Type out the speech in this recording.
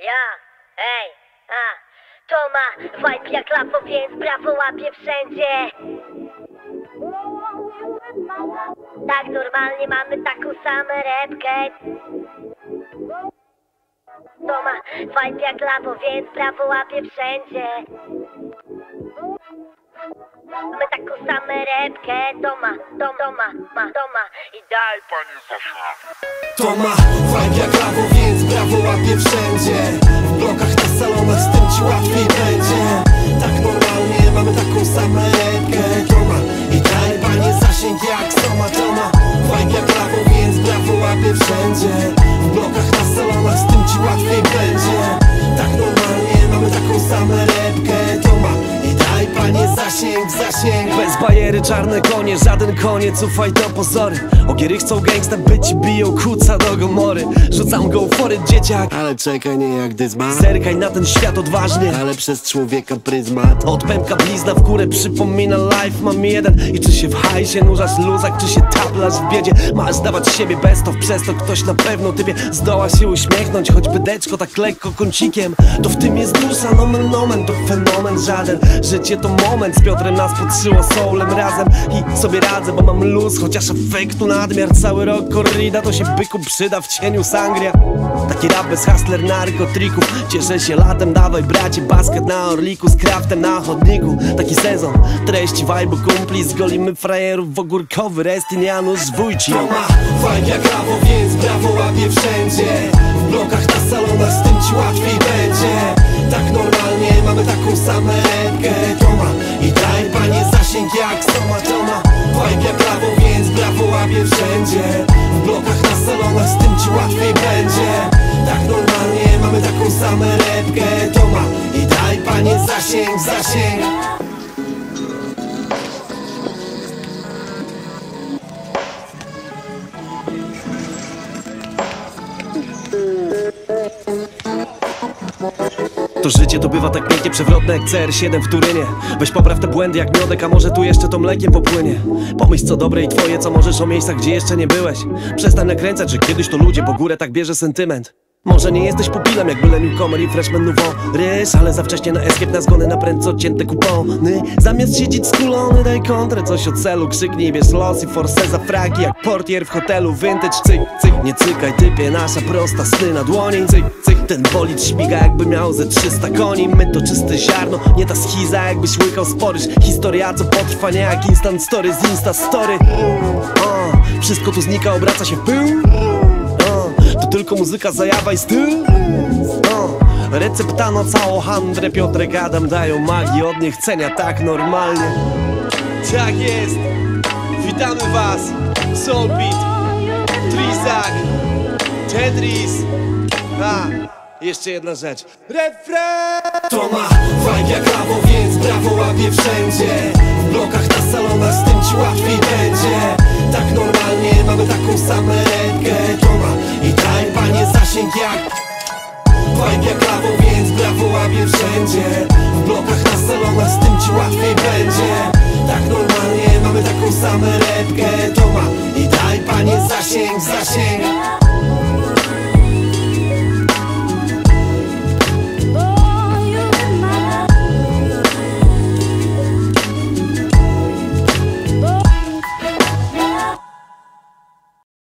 Ja, ej, a, to ma vibe jak lapo, więc brawo łapie wszędzie. Tak normalnie mamy taką samą repkę. To ma vibe jak lapo, więc brawo łapie wszędzie. Mamy taką samą repkę, to ma, to, to ma, ma, to ma i daj panie zaszła. To ma vibe jak lawo, brawo łapie wszędzie zasięg, zasięg. Bez bajery, czarne konie, żaden koniec, ufaj to pozory Ogiery chcą gangsta być, biją kuca do gomory. Rzucam go fory dzieciak. Ale czekaj, nie jak dyzma. Zerkaj na ten świat odważnie. Ale przez człowieka pryzmat. Od pępka blizna w górę przypomina life Mam jeden. I czy się w hajsie nurzasz luzak Czy się taplasz w biedzie? Masz dawać siebie bez to Przez to ktoś na pewno tybie zdoła się uśmiechnąć Choćby deczko tak lekko kącikiem. To w tym jest dusza, nomen nomen To fenomen żaden. Życie to moment Piotrem nas podszyło soulem razem I sobie radzę, bo mam luz Chociaż efektu nadmiar. Cały rok korrida To się byku przyda w cieniu sangria. Taki rap bez hustler, narkotrików Cieszę się latem, dawaj bracie Basket na orliku, z craftem na chodniku. Taki sezon, treści vibe kumpli Zgolimy frajerów w ogórkowy Restin Janusz Wójcik. To ma vibe jak lawo, więc brawo łapie wszędzie. W blokach, na salonach, z tym ci łatwiej będzie. Tak normalnie, mamy taką samą rękę zasięg, zasięg. To życie to bywa tak pięknie przewrotne jak CR7 w Turynie. Weź popraw te błędy jak miodek, a może tu jeszcze to mlekiem popłynie. Pomyśl co dobre i twoje, co możesz o miejscach, gdzie jeszcze nie byłeś. Przestań nakręcać, że kiedyś to ludzie po górę tak bierze sentyment może nie jesteś pupilem jak byle newcomer i freshman nouveau. Rys Ale za wcześnie na escape, na zgony, na prędko odcięte kupony. Zamiast siedzieć skulony, daj kontrę, coś o celu. Krzyknij, bierz los i force za fragi Jak portier w hotelu, vintage, cyk, cyk. Nie cykaj typie, nasza prosta sny na dłoni Cyk, cyk, ten bolid śmiga jakby miał ze 300 koni. My to czyste ziarno, nie ta schiza jakbyś łykał sporyż Historia co potrwa, nie jak instant story z insta story. O, Wszystko tu znika, obraca się w pył tylko muzyka, zajawa i styl? O, Recepta na całą handrę Piotrek Adam dają magii od niechcenia tak normalnie. Tak jest. Witamy was. Soulbeat Trizak Tetris A, jeszcze jedna rzecz. Refren! To ma vibe jak więc brawo łapie wszędzie. W blokach, na salonach, z tym ci łatwiej będzie. Tak normalnie, mamy taką samą normalnie, mamy taką samą rękę To ma i daj panie zasięg, zasięg